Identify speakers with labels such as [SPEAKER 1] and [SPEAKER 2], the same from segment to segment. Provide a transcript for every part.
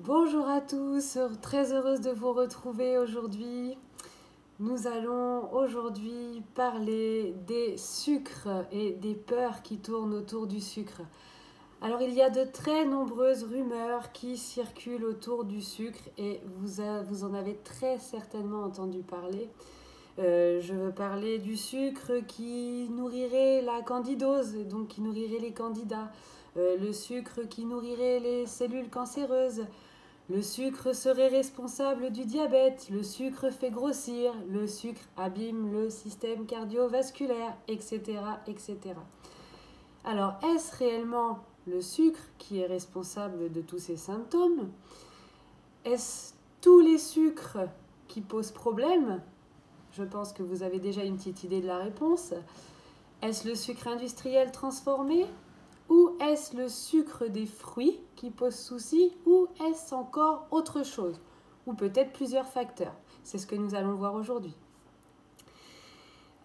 [SPEAKER 1] Bonjour à tous, très heureuse de vous retrouver aujourd'hui. Nous allons aujourd'hui parler des sucres et des peurs qui tournent autour du sucre. Alors il y a de très nombreuses rumeurs qui circulent autour du sucre et vous, en avez très certainement entendu parler. Euh, je veux parler du sucre qui nourrirait la candidose, donc qui nourrirait les candidats. Euh, le sucre qui nourrirait les cellules cancéreuses. Le sucre serait responsable du diabète, le sucre fait grossir, le sucre abîme le système cardiovasculaire, etc. etc. Alors, est-ce réellement le sucre qui est responsable de tous ces symptômes? Est-ce tous les sucres qui posent problème? Je pense que vous avez déjà une petite idée de la réponse. Est-ce le sucre industriel transformé? Est-ce le sucre des fruits qui pose souci Ou est-ce encore autre chose Ou peut-être plusieurs facteurs? C'est ce que nous allons voir aujourd'hui.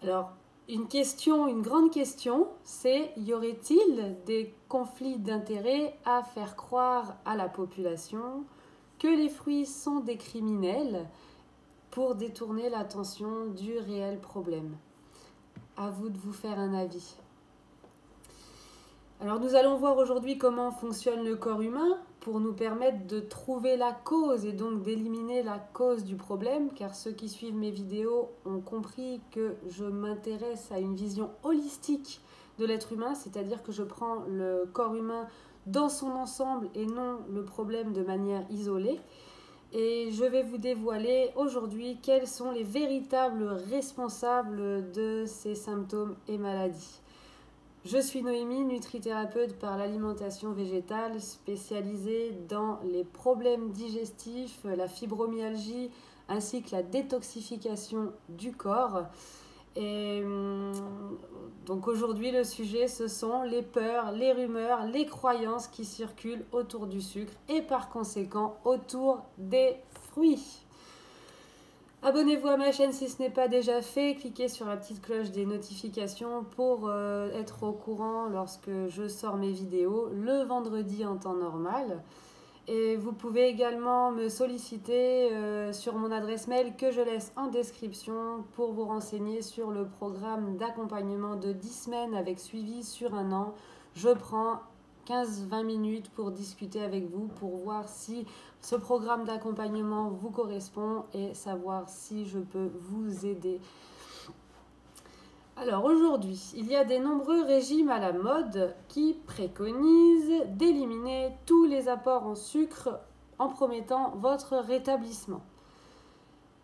[SPEAKER 1] Alors, une question, une grande question, c'est y aurait-il des conflits d'intérêts à faire croire à la population que les fruits sont des criminels pour détourner l'attention du réel problème? À vous de vous faire un avis. Alors nous allons voir aujourd'hui comment fonctionne le corps humain pour nous permettre de trouver la cause et donc d'éliminer la cause du problème, car ceux qui suivent mes vidéos ont compris que je m'intéresse à une vision holistique de l'être humain, c'est-à-dire que je prends le corps humain dans son ensemble et non le problème de manière isolée. Et je vais vous dévoiler aujourd'hui quels sont les véritables responsables de ces symptômes et maladies. Je suis Noémie, nutrithérapeute par l'alimentation végétale, spécialisée dans les problèmes digestifs, la fibromyalgie ainsi que la détoxification du corps. Et hum, donc aujourd'hui, le sujet, ce sont les peurs, les rumeurs, les croyances qui circulent autour du sucre et par conséquent autour des fruits. Abonnez-vous à ma chaîne si ce n'est pas déjà fait. Cliquez sur la petite cloche des notifications pour euh, être au courant lorsque je sors mes vidéos le vendredi en temps normal. Et vous pouvez également me solliciter euh, sur mon adresse mail que je laisse en description pour vous renseigner sur le programme d'accompagnement de 10 semaines avec suivi sur un an. Je prends 15-20 minutes pour discuter avec vous, pour voir si ce programme d'accompagnement vous correspond et savoir si je peux vous aider. Alors aujourd'hui, il y a des nombreux régimes à la mode qui préconisent d'éliminer tous les apports en sucre en promettant votre rétablissement.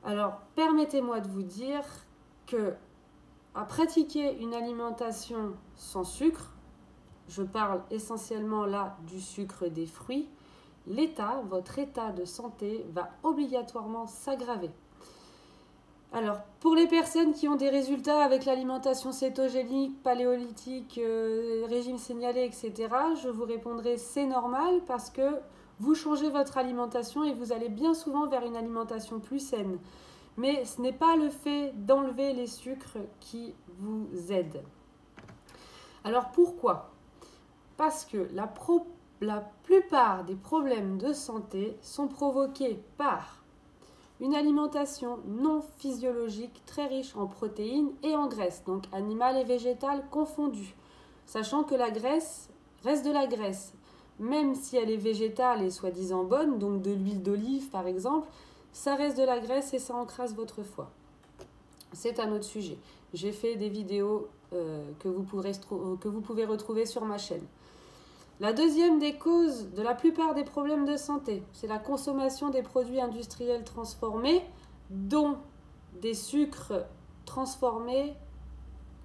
[SPEAKER 1] Alors permettez-moi de vous dire que à pratiquer une alimentation sans sucre, je parle essentiellement là du sucre des fruits, l'état, votre état de santé va obligatoirement s'aggraver. Alors, pour les personnes qui ont des résultats avec l'alimentation cétogénique, paléolithique, euh, régime signalé, etc., je vous répondrai c'est normal parce que vous changez votre alimentation et vous allez bien souvent vers une alimentation plus saine. Mais ce n'est pas le fait d'enlever les sucres qui vous aide. Alors pourquoi? Parce que la, plupart des problèmes de santé sont provoqués par une alimentation non physiologique très riche en protéines et en graisse, donc animale et végétale confondues, sachant que la graisse reste de la graisse, même si elle est végétale et soi-disant bonne, donc de l'huile d'olive par exemple, ça reste de la graisse et ça encrasse votre foie. C'est un autre sujet. J'ai fait des vidéos euh, que vous pouvez retrouver sur ma chaîne. La deuxième des causes de la plupart des problèmes de santé, c'est la consommation des produits industriels transformés, dont des sucres transformés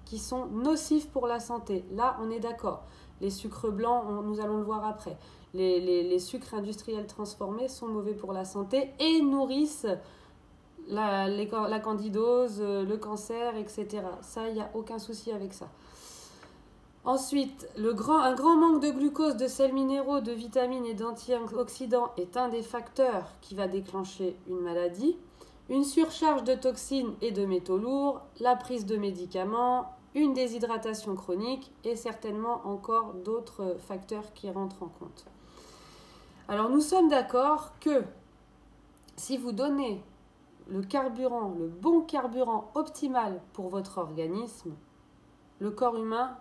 [SPEAKER 1] qui sont nocifs pour la santé. Là, on est d'accord. Les sucres blancs, nous allons le voir après. Les, sucres industriels transformés sont mauvais pour la santé et nourrissent la, la candidose, le cancer, etc. Ça, il n'y a aucun souci avec ça. Ensuite, un grand manque de glucose, de sels minéraux, de vitamines et d'antioxydants est un des facteurs qui va déclencher une maladie. Une surcharge de toxines et de métaux lourds, la prise de médicaments, une déshydratation chronique et certainement encore d'autres facteurs qui rentrent en compte. Alors nous sommes d'accord que si vous donnez le carburant, le bon carburant optimal pour votre organisme, le corps humain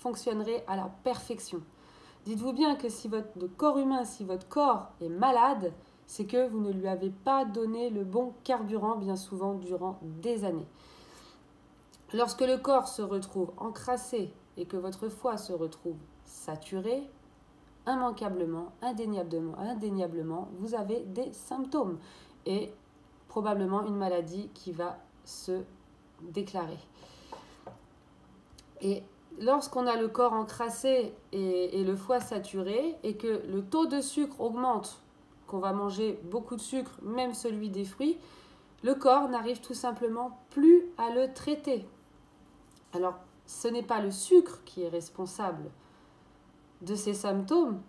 [SPEAKER 1] fonctionnerait à la perfection. Dites-vous bien que si votre corps humain, si votre corps est malade, c'est que vous ne lui avez pas donné le bon carburant bien souvent durant des années. Lorsque le corps se retrouve encrassé et que votre foie se retrouve saturé, immanquablement, indéniablement, indéniablement, vous avez des symptômes et probablement une maladie qui va se déclarer. Lorsqu'on a le corps encrassé et, le foie saturé et que le taux de sucre augmente, qu'on va manger beaucoup de sucre, même celui des fruits, le corps n'arrive tout simplement plus à le traiter. Alors, ce n'est pas le sucre qui est responsable de ces symptômes.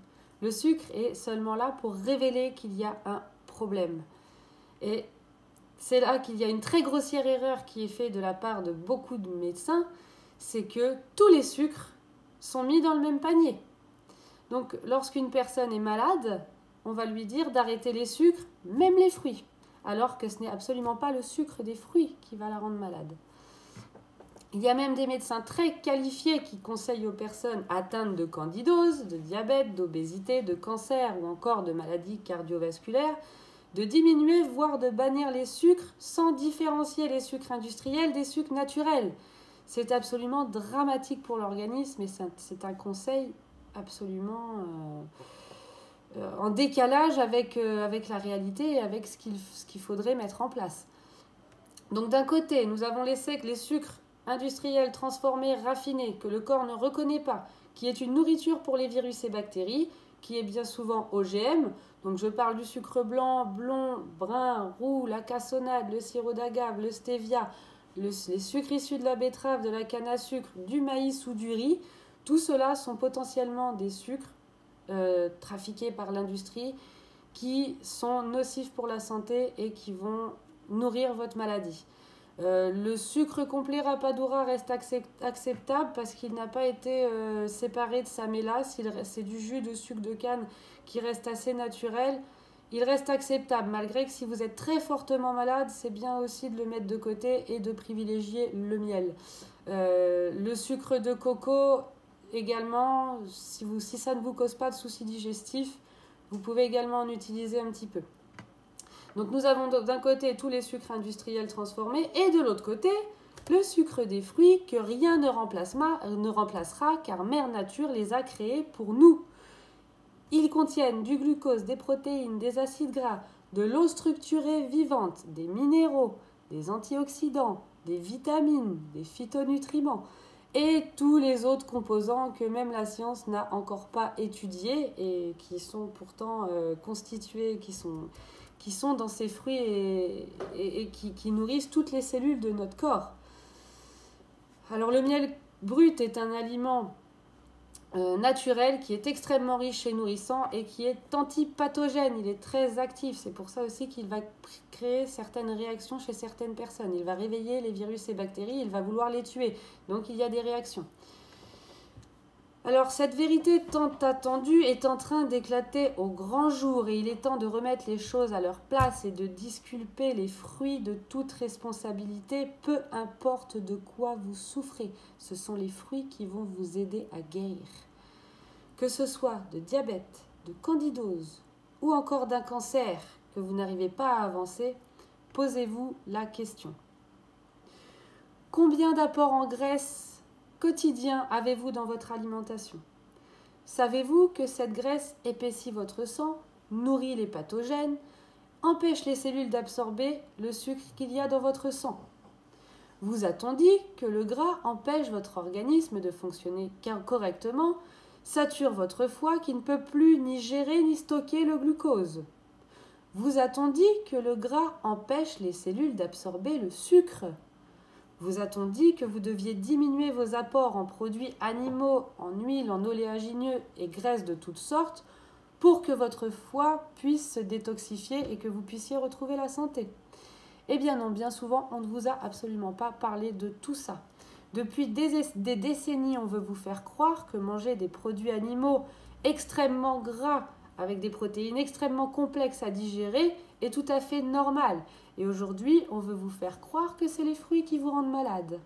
[SPEAKER 1] Le sucre est seulement là pour révéler qu'il y a un problème. Et c'est là qu'il y a une très grossière erreur qui est faite de la part de beaucoup de médecins, c'est que tous les sucres sont mis dans le même panier. Donc lorsqu'une personne est malade, on va lui dire d'arrêter les sucres, même les fruits, alors que ce n'est absolument pas le sucre des fruits qui va la rendre malade. Il y a même des médecins très qualifiés qui conseillent aux personnes atteintes de candidose, de diabète, d'obésité, de cancer ou encore de maladies cardiovasculaires de diminuer, voire de bannir les sucres sans différencier les sucres industriels des sucres naturels. C'est absolument dramatique pour l'organisme et c'est un conseil absolument euh, euh, en décalage avec, euh, avec la réalité et avec ce qu'il faudrait mettre en place. Donc d'un côté, nous avons laissé que les sucres industriels transformés, raffinés, que le corps ne reconnaît pas, qui est une nourriture pour les virus et bactéries, qui est bien souvent OGM. Donc je parle du sucre blanc, blond, brun, roux, la cassonade, le sirop d'agave, le stevia, les sucres issus de la betterave, de la canne à sucre, du maïs ou du riz. Tout cela sont potentiellement des sucres euh, trafiqués par l'industrie qui sont nocifs pour la santé et qui vont nourrir votre maladie. Euh, le sucre complet rapadura reste acceptable parce qu'il n'a pas été euh, séparé de sa mélasse. C'est du jus de sucre de canne qui reste assez naturel. Il reste acceptable, malgré que si vous êtes très fortement malade, c'est bien aussi de le mettre de côté et de privilégier le miel. Euh, le sucre de coco également, si, ça ne vous cause pas de soucis digestifs, vous pouvez également en utiliser un petit peu. Donc nous avons d'un côté tous les sucres industriels transformés et de l'autre côté le sucre des fruits que rien ne remplacera car Mère Nature les a créés pour nous. Ils contiennent du glucose, des protéines, des acides gras, de l'eau structurée vivante, des minéraux, des antioxydants, des vitamines, des phytonutriments et tous les autres composants que même la science n'a encore pas étudiés et qui sont pourtant euh, constitués, qui sont qui sont dans ces fruits et, qui, nourrissent toutes les cellules de notre corps. Alors le miel brut est un aliment euh, naturel qui est extrêmement riche et nourrissant et qui est antipathogène. Il est très actif. C'est pour ça aussi qu'il va créer certaines réactions chez certaines personnes. Il va réveiller les virus et bactéries, il va vouloir les tuer. Donc il y a des réactions. Alors cette vérité tant attendue est en train d'éclater au grand jour et il est temps de remettre les choses à leur place et de disculper les fruits de toute responsabilité, peu importe de quoi vous souffrez. Ce sont les fruits qui vont vous aider à guérir. Que ce soit de diabète, de candidose ou encore d'un cancer que vous n'arrivez pas à avancer, posez-vous la question. Combien d'apports en graisse quotidien avez-vous dans votre alimentation? Savez-vous que cette graisse épaissit votre sang, nourrit les pathogènes, empêche les cellules d'absorber le sucre qu'il y a dans votre sang? Vous a-t-on dit que le gras empêche votre organisme de fonctionner correctement, sature votre foie qui ne peut plus ni gérer ni stocker le glucose? Vous a-t-on dit que le gras empêche les cellules d'absorber le sucre? Vous a-t-on dit que vous deviez diminuer vos apports en produits animaux, en huile, en oléagineux et graisses de toutes sortes pour que votre foie puisse se détoxifier et que vous puissiez retrouver la santé? Eh bien non, bien souvent, on ne vous a absolument pas parlé de tout ça. Depuis des, décennies, on veut vous faire croire que manger des produits animaux extrêmement gras avec des protéines extrêmement complexes à digérer est tout à fait normal. Et aujourd'hui, on veut vous faire croire que c'est les fruits qui vous rendent malade.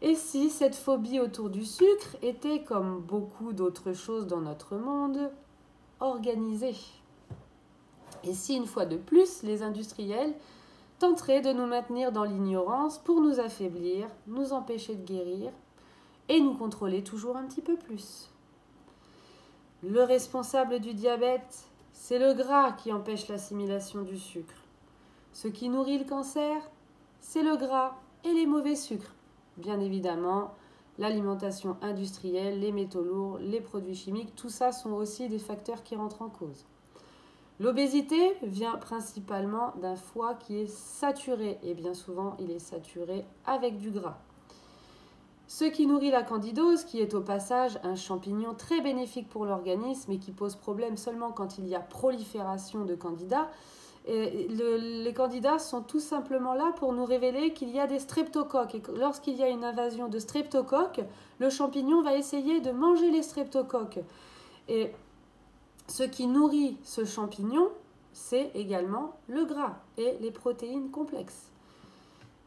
[SPEAKER 1] Et si cette phobie autour du sucre était, comme beaucoup d'autres choses dans notre monde, organisée? Et si, une fois de plus, les industriels tenteraient de nous maintenir dans l'ignorance pour nous affaiblir, nous empêcher de guérir et nous contrôler toujours un petit peu plus? Le responsable du diabète, c'est le gras qui empêche l'assimilation du sucre. Ce qui nourrit le cancer, c'est le gras et les mauvais sucres bien évidemment, l'alimentation industrielle, les métaux lourds, les produits chimiques, tout ça sont aussi des facteurs qui rentrent en cause. L'obésité vient principalement d'un foie qui est saturé et bien souvent il est saturé avec du gras. Ce qui nourrit la candidose, qui est au passage un champignon très bénéfique pour l'organisme et qui pose problème seulement quand il y a prolifération de candidats, les candidats sont tout simplement là pour nous révéler qu'il y a des streptocoques. Et lorsqu'il y a une invasion de streptocoques, le champignon va essayer de manger les streptocoques. Et ce qui nourrit ce champignon, c'est également le gras et les protéines complexes.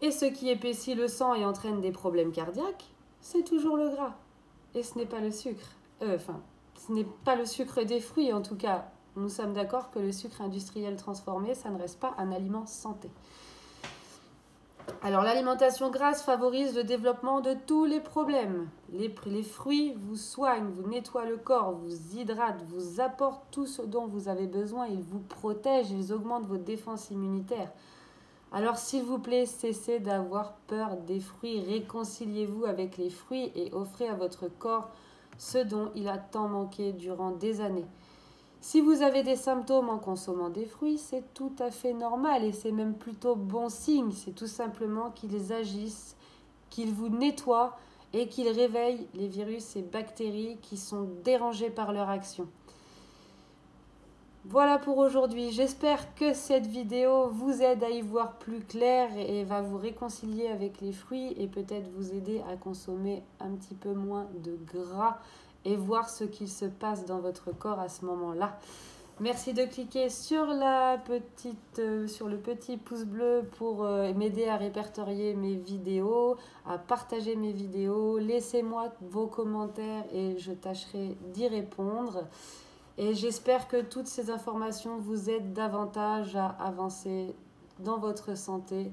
[SPEAKER 1] Et ce qui épaissit le sang et entraîne des problèmes cardiaques, c'est toujours le gras. Et ce n'est pas le sucre. Euh, enfin, ce n'est pas le sucre des fruits en tout cas nous sommes d'accord que le sucre industriel transformé, ça ne reste pas un aliment santé. Alors l'alimentation grasse favorise le développement de tous les problèmes. Les, fruits vous soignent, vous nettoient le corps, vous hydratent, vous apportent tout ce dont vous avez besoin, ils vous protègent, ils augmentent votre défense immunitaire. Alors s'il vous plaît, cessez d'avoir peur des fruits, réconciliez-vous avec les fruits et offrez à votre corps ce dont il a tant manqué durant des années. Si vous avez des symptômes en consommant des fruits, c'est tout à fait normal et c'est même plutôt bon signe. C'est tout simplement qu'ils agissent, qu'ils vous nettoient et qu'ils réveillent les virus et bactéries qui sont dérangés par leur action. Voilà pour aujourd'hui. J'espère que cette vidéo vous aide à y voir plus clair et va vous réconcilier avec les fruits et peut-être vous aider à consommer un petit peu moins de gras et voir ce qu'il se passe dans votre corps à ce moment-là. Merci de cliquer sur, la petite, euh, sur le petit pouce bleu pour euh, m'aider à répertorier mes vidéos, à partager mes vidéos. Laissez-moi vos commentaires et je tâcherai d'y répondre. Et j'espère que toutes ces informations vous aident davantage à avancer dans votre santé.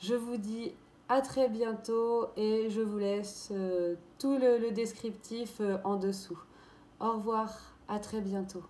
[SPEAKER 1] Je vous dis à très bientôt et je vous laisse euh, tout le, descriptif euh, en dessous. Au revoir, à très bientôt.